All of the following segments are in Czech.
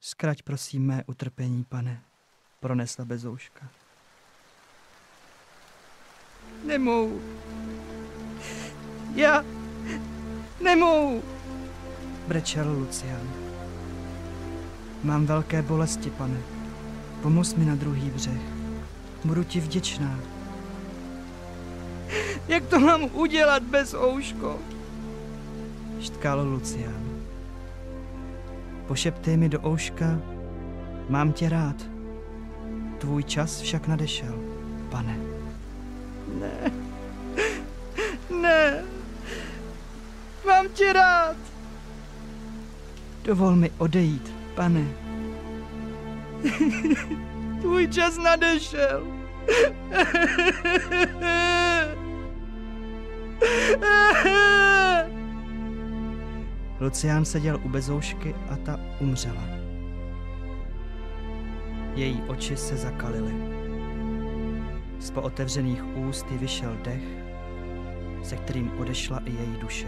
Zkrať prosím mé utrpení, pane, pronesla bezouška. Nemou. Já nemou, brečel Lucian. Mám velké bolesti, pane. Pomoz mi na druhý břeh. Budu ti vděčná. Jak to mám udělat bez ouško? Štkal Lucian. Pošeptej mi do ouška, mám tě rád. Tvůj čas však nadešel, pane. Ne, ne, mám tě rád. Dovol mi odejít, pane. Tvůj čas nadešel. Lucián seděl u bezoušky a ta umřela. Její oči se zakalily. Z pootevřených úst ji vyšel dech, se kterým odešla i její duše.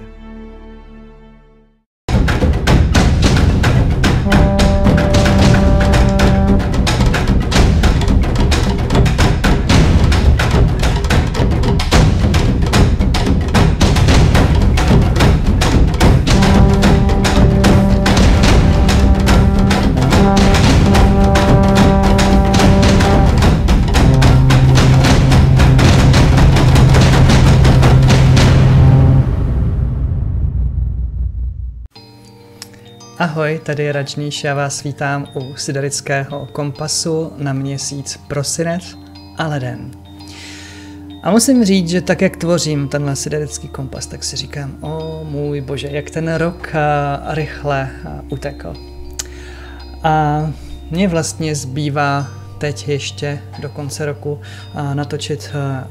Ahoj, tady je Radžníš, já vás vítám u Siderického kompasu na měsíc prosinec a leden. A musím říct, že tak, jak tvořím tenhle siderický kompas, tak si říkám, o můj bože, jak ten rok a, rychle a, utekl. A mně vlastně zbývá teď ještě do konce roku a, natočit a,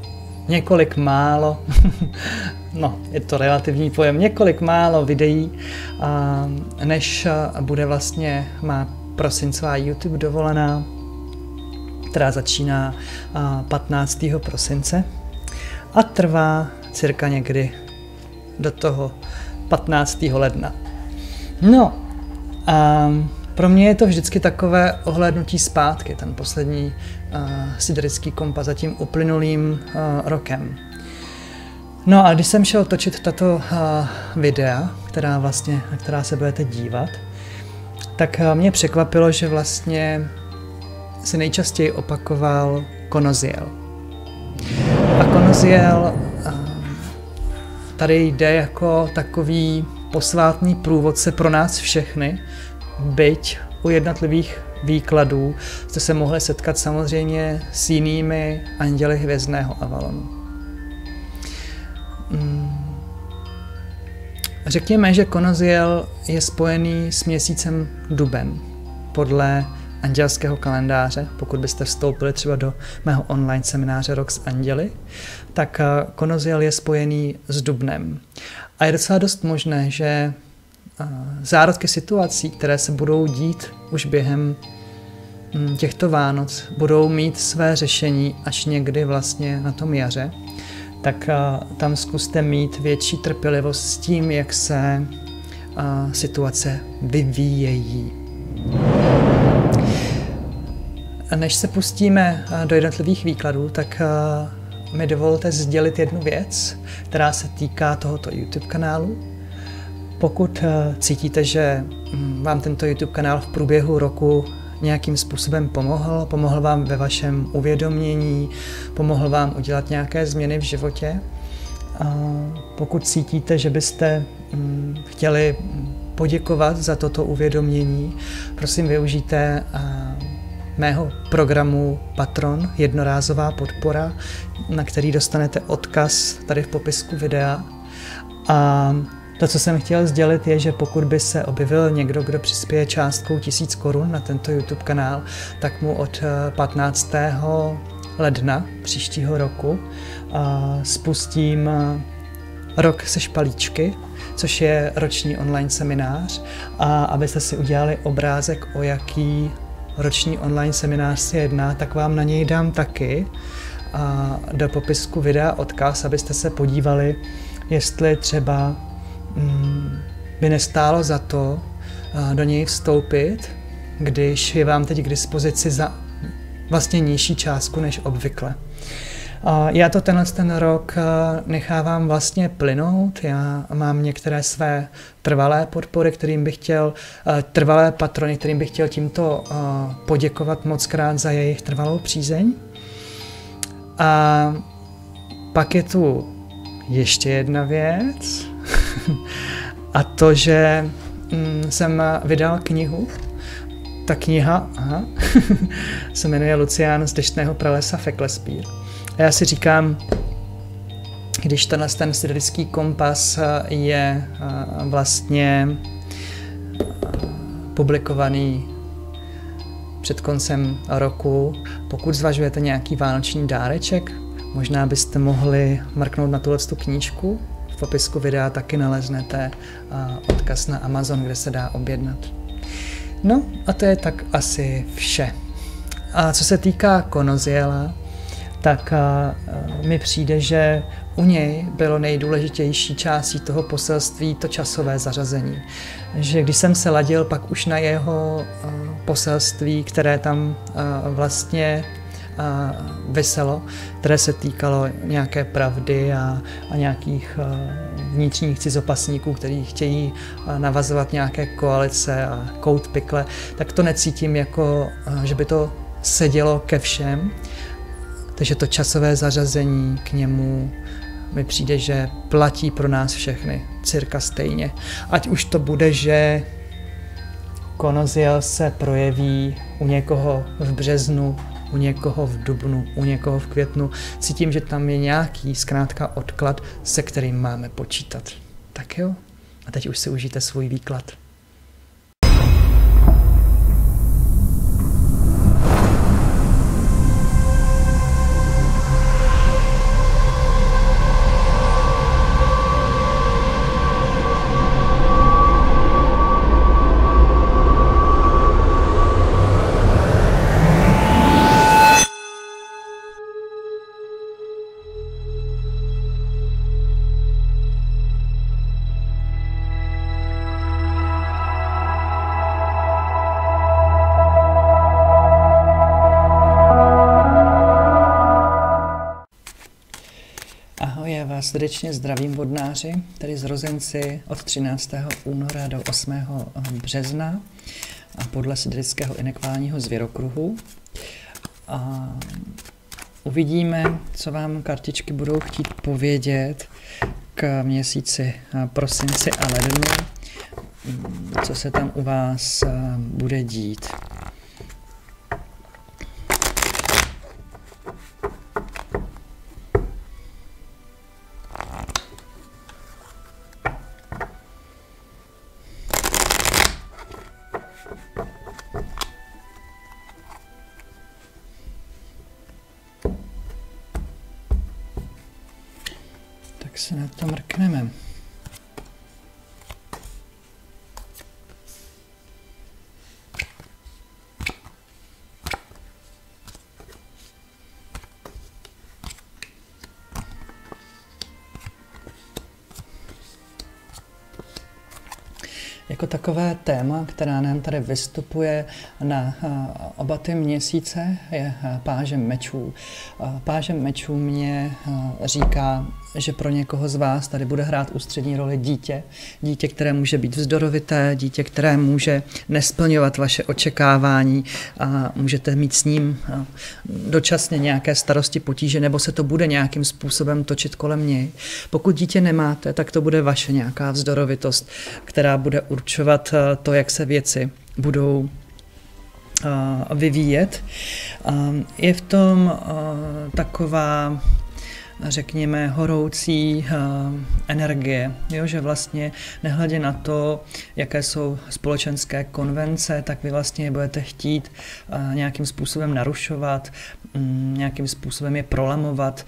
několik málo no, je to relativní pojem, několik málo videí, než bude vlastně má prosincová YouTube dovolená, která začíná 15. prosince a trvá cirka někdy do toho 15. ledna. No, pro mě je to vždycky takové ohlédnutí zpátky, ten poslední uh, siderický kompas za tím uplynulým uh, rokem. No a když jsem šel točit tato uh, videa, která vlastně, na která se budete dívat, tak uh, mě překvapilo, že vlastně se nejčastěji opakoval konoziel. A konoziel uh, tady jde jako takový posvátný průvodce pro nás všechny, byť u jednotlivých výkladů jste se mohli setkat samozřejmě s jinými anděly hvězdného Avalonu. Mm. Řekněme, že Konoziel je spojený s měsícem duben podle andělského kalendáře. Pokud byste vstoupili třeba do mého online semináře Rok s anděli, tak eh, Konoziel je spojený s dubnem. A je docela dost možné, že zárodky situací, které se budou dít už během mm, těchto Vánoc, budou mít své řešení až někdy vlastně na tom jaře tak tam zkuste mít větší trpělivost s tím, jak se situace vyvíjejí. Než se pustíme do jednotlivých výkladů, tak mi dovolte sdělit jednu věc, která se týká tohoto YouTube kanálu. Pokud cítíte, že mm, vám tento YouTube kanál v průběhu roku nějakým způsobem pomohl, pomohl vám ve vašem uvědomění, pomohl vám udělat nějaké změny v životě. A pokud cítíte, že byste mm, chtěli poděkovat za toto uvědomění, prosím využijte mého programu Patron, jednorázová podpora, na který dostanete odkaz tady v popisku videa. A to, co jsem chtěl sdělit, je, že pokud by se objevil někdo, kdo přispěje částkou 1000 korun na tento YouTube kanál, tak mu od 15. Eh, ledna příštího roku eh, spustím eh, Rok se špalíčky, což je roční online seminář. A abyste si udělali obrázek, o jaký roční online seminář se jedná, tak vám na něj dám taky do popisku videa odkaz, abyste se podívali, jestli třeba by nestálo za to do něj vstoupit, když je vám teď k dispozici za vlastně nižší částku než obvykle. Já to tenhle ten rok nechávám vlastně plynout. Já mám některé své trvalé podpory, kterým bych chtěl, trvalé patrony, kterým bych chtěl tímto poděkovat moc krát za jejich trvalou přízeň. A pak je tu ještě jedna věc, a to, že mm, jsem vydal knihu. Ta kniha aha, se jmenuje Lucián z deštného pralesa Feklespír. A já si říkám, když tenhle ten syrický kompas je vlastně publikovaný před koncem roku, pokud zvažujete nějaký vánoční dáreček, možná byste mohli mrknout na tuhle knížku. Popisku videa taky naleznete odkaz na Amazon, kde se dá objednat. No a to je tak asi vše. A co se týká Konoziela, tak mi přijde, že u něj bylo nejdůležitější částí toho poselství to časové zařazení. Že když jsem se ladil pak už na jeho poselství, které tam vlastně veselo, které se týkalo nějaké pravdy a, a nějakých vnitřních cizopasníků, kteří chtějí navazovat nějaké koalice a kout pikle, tak to necítím jako, že by to sedělo ke všem. Takže to časové zařazení k němu mi přijde, že platí pro nás všechny cirka stejně. Ať už to bude, že konoziel se projeví u někoho v březnu, u někoho v dubnu, u někoho v květnu. Cítím, že tam je nějaký zkrátka odklad, se kterým máme počítat. Tak jo, a teď už si užijte svůj výklad. Srdečně zdravím vodnáři, tedy zrozenci od 13. února do 8. března a podle sidrického inekválního zvěrokruhu. A uvidíme, co vám kartičky budou chtít povědět k měsíci prosinci a lednu, co se tam u vás bude dít. Se na to mrkneme. Takové téma, která nám tady vystupuje na oba ty měsíce, je pážem mečů. Pážem mečů mě říká, že pro někoho z vás tady bude hrát ústřední roli dítě. Dítě, které může být vzdorovité, dítě, které může nesplňovat vaše očekávání a můžete mít s ním dočasně nějaké starosti, potíže, nebo se to bude nějakým způsobem točit kolem něj. Pokud dítě nemáte, tak to bude vaše nějaká vzdorovitost, která bude určovat to, jak se věci budou vyvíjet. Je v tom taková řekněme, horoucí energie. Jo, že vlastně nehledě na to, jaké jsou společenské konvence, tak vy vlastně budete chtít nějakým způsobem narušovat, nějakým způsobem je prolamovat.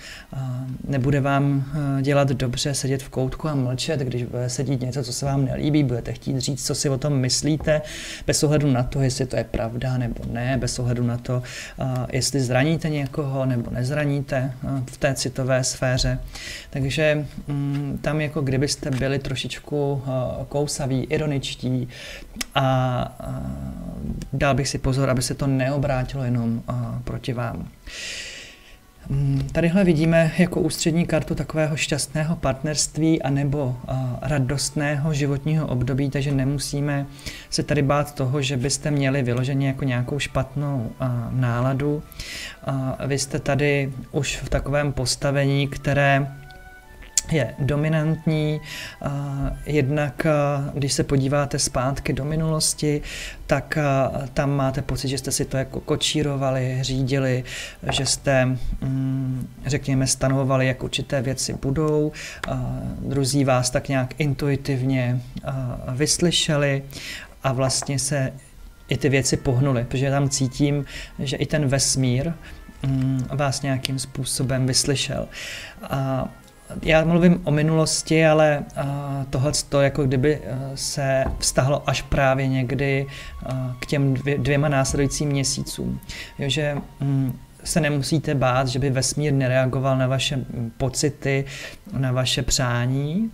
Nebude vám uh, dělat dobře sedět v koutku a mlčet, když bude sedět něco, co se vám nelíbí, budete chtít říct, co si o tom myslíte, bez ohledu na to, jestli to je pravda nebo ne, bez ohledu na to, uh, jestli zraníte někoho nebo nezraníte uh, v té citové sféře. Takže mm, tam jako kdybyste byli trošičku kousaví, ironičtí a dal bych si pozor, aby se to neobrátilo jenom proti vám. Mm, tadyhle vidíme jako ústřední kartu takového šťastného partnerství anebo radostného životního období, takže nemusíme se tady bát toho, že byste měli vyloženě jako nějakou špatnou náladu. Vy jste tady už v takovém postavení, které je dominantní. Jednak, když se podíváte zpátky do minulosti, tak tam máte pocit, že jste si to jako kočírovali, řídili, že jste, mm, řekněme, stanovovali, jak určité věci budou. Druzí vás tak nějak intuitivně vyslyšeli a vlastně se i ty věci pohnuly, protože tam cítím, že i ten vesmír mm, vás nějakým způsobem vyslyšel. A já mluvím o minulosti, ale tohle to jako kdyby se vztahlo až právě někdy k těm dvěma následujícím měsícům. Jo, že mm, se nemusíte bát, že by vesmír nereagoval na vaše pocity, na vaše přání.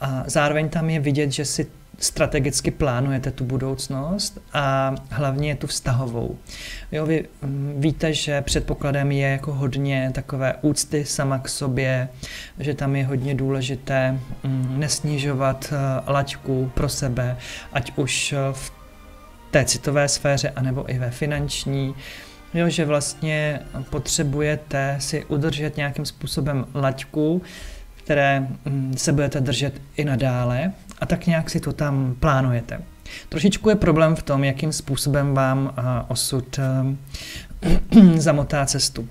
A zároveň tam je vidět, že si strategicky plánujete tu budoucnost a hlavně tu vztahovou. Jo, vy mm, víte, že předpokladem je jako hodně takové úcty sama k sobě, že tam je hodně důležité mm, nesnižovat eh, laťku pro sebe, ať už eh, v té citové sféře, anebo i ve finanční. Jo, že vlastně potřebujete si udržet nějakým způsobem laťku, které mm, se budete držet i nadále a tak nějak si to tam plánujete. Trošičku je problém v tom, jakým způsobem vám osud zamotá cestu.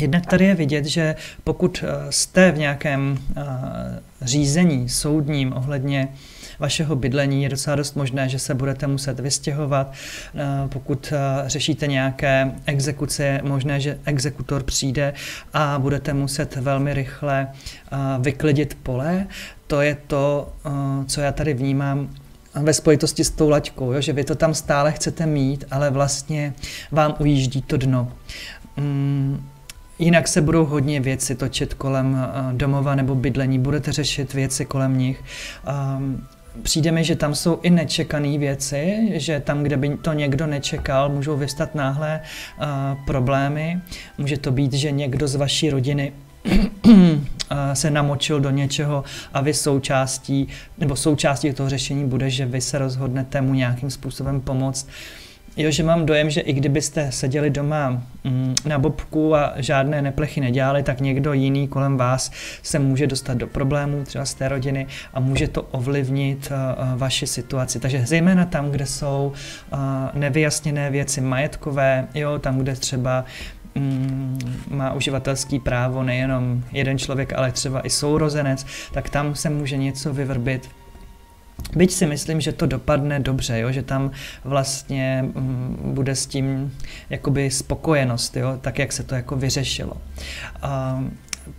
Jednak tady je vidět, že pokud jste v nějakém řízení soudním ohledně vašeho bydlení, je docela dost možné, že se budete muset vystěhovat. Pokud řešíte nějaké exekuce, je možné, že exekutor přijde a budete muset velmi rychle vyklidit pole. To je to, co já tady vnímám ve spojitosti s tou laťkou, jo? že vy to tam stále chcete mít, ale vlastně vám ujíždí to dno. Mm, jinak se budou hodně věci točit kolem uh, domova nebo bydlení, budete řešit věci kolem nich. Um, Přijde mi, že tam jsou i nečekané věci, že tam, kde by to někdo nečekal, můžou vystat náhle uh, problémy. Může to být, že někdo z vaší rodiny se namočil do něčeho a vy součástí, nebo součástí toho řešení bude, že vy se rozhodnete mu nějakým způsobem pomoct. Jo, že mám dojem, že i kdybyste seděli doma mm, na bobku a žádné neplechy nedělali, tak někdo jiný kolem vás se může dostat do problémů, třeba z té rodiny, a může to ovlivnit uh, vaši situaci. Takže zejména tam, kde jsou uh, nevyjasněné věci majetkové, jo, tam, kde třeba má uživatelský právo nejenom jeden člověk, ale třeba i sourozenec, tak tam se může něco vyvrbit. Byť si myslím, že to dopadne dobře, jo? že tam vlastně mm, bude s tím jakoby spokojenost, jo? tak jak se to jako vyřešilo.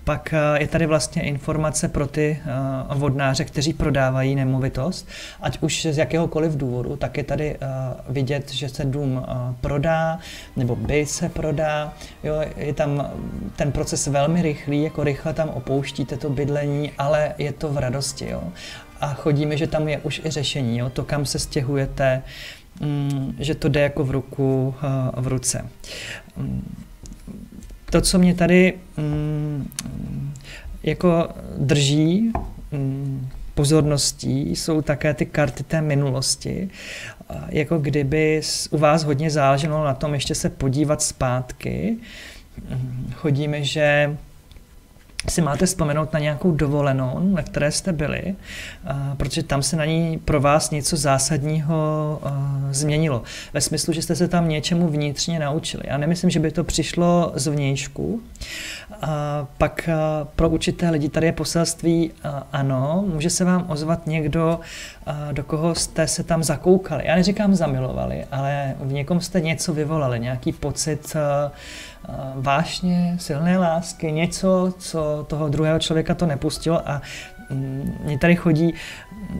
Pak eh, je tady vlastně informace pro ty eh, vodnáře, kteří prodávají nemovitost, ať už z jakéhokoliv důvodu, tak je tady eh, vidět, že se dům prodá, nebo by se prodá. Jo, je tam ten proces velmi rychlý, jako rychle tam opouštíte to bydlení, ale je to v radosti. Jo. A chodíme, že tam je už i řešení, jo, to, kam se stěhujete, mm, že to jde jako v ruku v ruce. To, co mě tady mm, jako drží mm, pozorností, jsou také ty karty té minulosti. Jako kdyby u vás hodně záleželo na tom ještě se podívat zpátky. Mm, chodíme, že si máte vzpomenout na nějakou dovolenou, na které jste byli, protože tam se na ní pro vás něco zásadního změnilo. Ve smyslu, že jste se tam něčemu vnitřně naučili. Já nemyslím, že by to přišlo z vnějšku. Pak pro určité lidi tady je poselství ano, může se vám ozvat někdo, do koho jste se tam zakoukali. Já neříkám zamilovali, ale v někom jste něco vyvolali, nějaký pocit vášně, silné lásky, něco, co toho druhého člověka to nepustilo a mm, mě tady chodí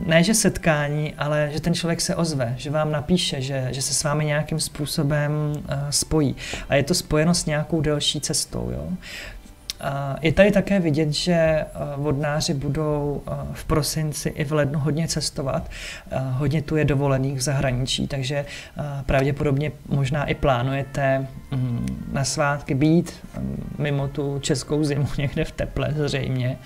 ne, že setkání, ale že ten člověk se ozve, že vám napíše, že, že se s vámi nějakým způsobem uh, spojí. A je to spojeno s nějakou delší cestou. Jo? Je tady také vidět, že vodnáři budou v prosinci i v lednu hodně cestovat. Hodně tu je dovolených v zahraničí, takže pravděpodobně možná i plánujete mm, na svátky být mm, mimo tu českou zimu někde v teple zřejmě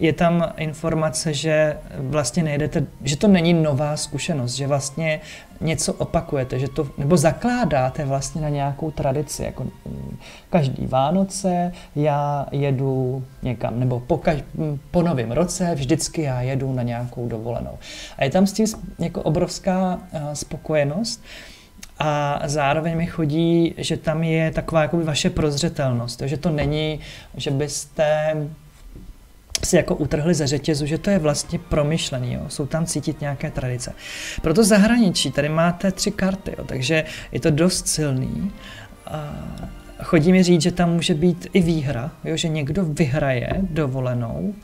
je tam informace, že vlastně nejdete, že to není nová zkušenost, že vlastně něco opakujete, že to, nebo zakládáte vlastně na nějakou tradici, jako mm, každý Vánoce já jedu někam, nebo po, kaž, mm, po novém roce vždycky já jedu na nějakou dovolenou. A je tam s tím jako obrovská spokojenost, a zároveň mi chodí, že tam je taková jako vaše prozřetelnost, že to není, že byste si jako utrhli ze řetězu, že to je vlastně promyšlený, jo. jsou tam cítit nějaké tradice. Proto zahraničí, tady máte tři karty, jo, takže je to dost silný. A chodí mi říct, že tam může být i výhra, jo, že někdo vyhraje dovolenou,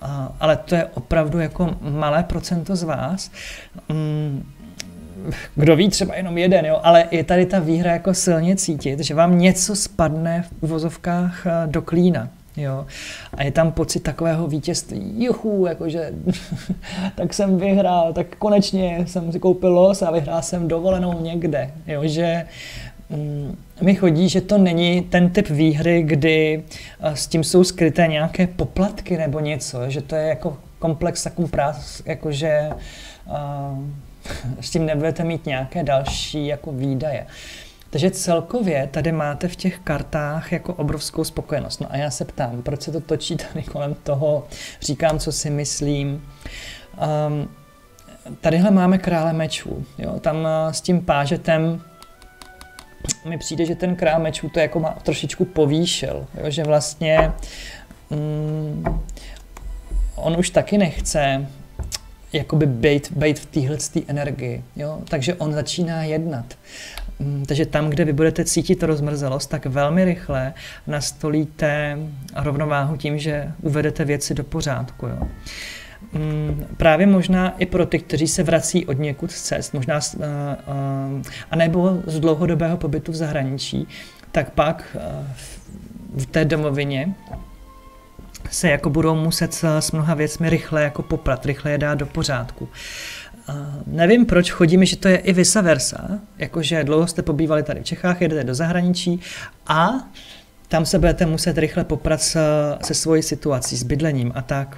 a, ale to je opravdu jako malé procento z vás. Mm, kdo ví, třeba jenom jeden, jo, ale je tady ta výhra jako silně cítit, že vám něco spadne v uvozovkách do klína. Jo. A je tam pocit takového vítězství. Juhu, jakože tak jsem vyhrál, tak konečně jsem si koupil los a vyhrál jsem dovolenou někde. Jo, že mm, mi chodí, že to není ten typ výhry, kdy s tím jsou skryté nějaké poplatky nebo něco, že to je jako komplex takový prác, jakože uh, s tím nebudete mít nějaké další jako výdaje. Takže celkově tady máte v těch kartách jako obrovskou spokojenost. No a já se ptám, proč se to točí tady kolem toho, říkám, co si myslím. Um, tadyhle máme krále mečů. Jo? Tam uh, s tím pážetem mi přijde, že ten král mečů to jako má trošičku povýšil. Jo? Že vlastně um, on už taky nechce jakoby bejt, bejt v téhle energii. Jo? Takže on začíná jednat. Mm, takže tam, kde vy budete cítit rozmrzelost, tak velmi rychle nastolíte rovnováhu tím, že uvedete věci do pořádku. Jo. Mm, právě možná i pro ty, kteří se vrací od někud z cest, možná uh, uh, anebo z dlouhodobého pobytu v zahraničí, tak pak uh, v té domovině se jako budou muset s mnoha věcmi rychle jako poprat, rychle je dát do pořádku. Uh, nevím, proč chodí mi, že to je i vice versa, jakože dlouho jste pobývali tady v Čechách, jedete do zahraničí a tam se budete muset rychle poprat se svojí situací, s bydlením a tak.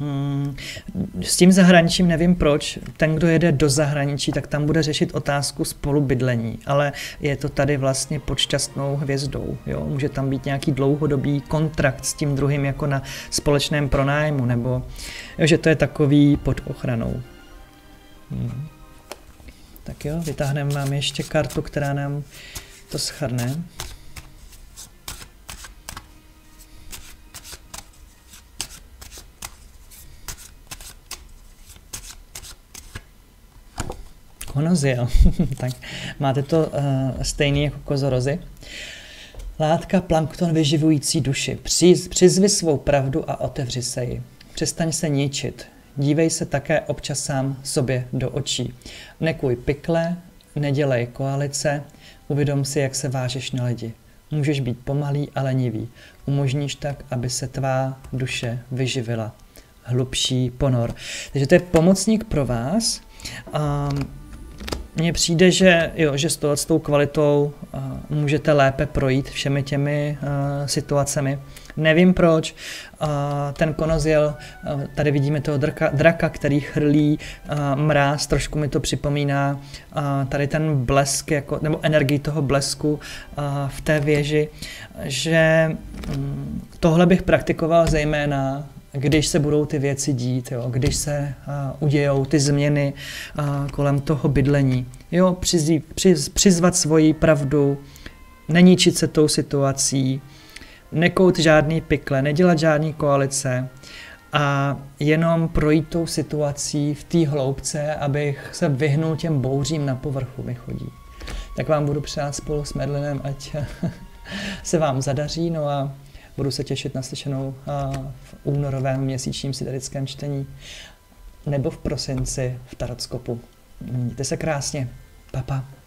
Hmm, s tím zahraničím nevím proč. Ten, kdo jede do zahraničí, tak tam bude řešit otázku spolubydlení, ale je to tady vlastně pod šťastnou hvězdou. Jo? Může tam být nějaký dlouhodobý kontrakt s tím druhým jako na společném pronájmu, nebo jo, že to je takový pod ochranou. Hmm. Tak jo, vytáhneme vám ještě kartu, která nám to schrne. Konozil. tak máte to uh, stejný jako kozorozy. Látka plankton vyživující duši. Přiz, přizvi svou pravdu a otevři se ji. Přestaň se ničit. Dívej se také občas sám sobě do očí. Nekuj pikle, nedělej koalice, uvědom si, jak se vážeš na lidi. Můžeš být pomalý a lenivý. Umožníš tak, aby se tvá duše vyživila. Hlubší ponor. Takže to je pomocník pro vás. Um, mně přijde, že, jo, že s, to, s tou kvalitou uh, můžete lépe projít všemi těmi uh, situacemi. Nevím proč. Uh, ten konozil, uh, tady vidíme toho draka, draka který chrlí uh, mráz, trošku mi to připomíná uh, tady ten blesk, jako, nebo energii toho blesku uh, v té věži, že um, tohle bych praktikoval zejména když se budou ty věci dít, jo, když se uh, udějou ty změny uh, kolem toho bydlení. Jo, přizí, přiz, přizvat svoji pravdu, neníčit se tou situací, nekout žádný pikle, nedělat žádný koalice a jenom projít tou situací v té hloubce, abych se vyhnul těm bouřím na povrchu mi chodí. Tak vám budu přát spolu s Medlinem, ať se vám zadaří, no a Budu se těšit na slyšenou únorovém měsíčním siderickém čtení nebo v prosinci v Tarotskopu. Mějte se krásně. Papa. Pa.